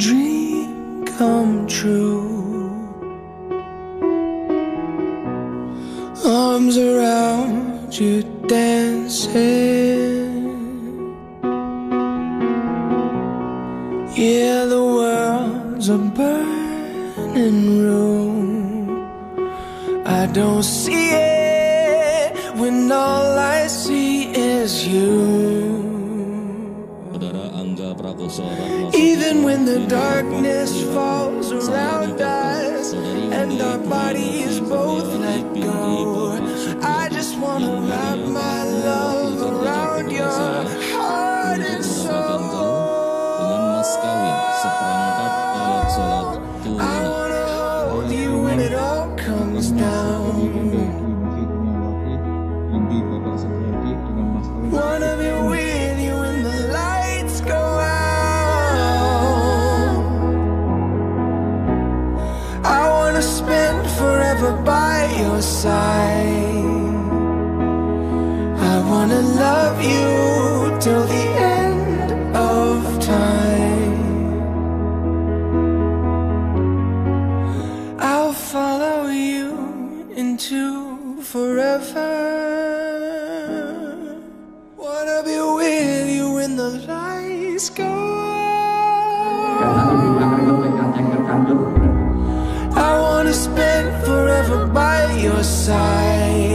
dream come true. Arms around you dancing. Yeah, the world's a burning room. I don't see it when all I see is you. Even when the darkness falls around us and our bodies both let go, I just wanna yang wrap my love around your heart and soul. side. I wanna love you till the end of time. I'll follow you into forever. Wanna be with you when the lights go. aside.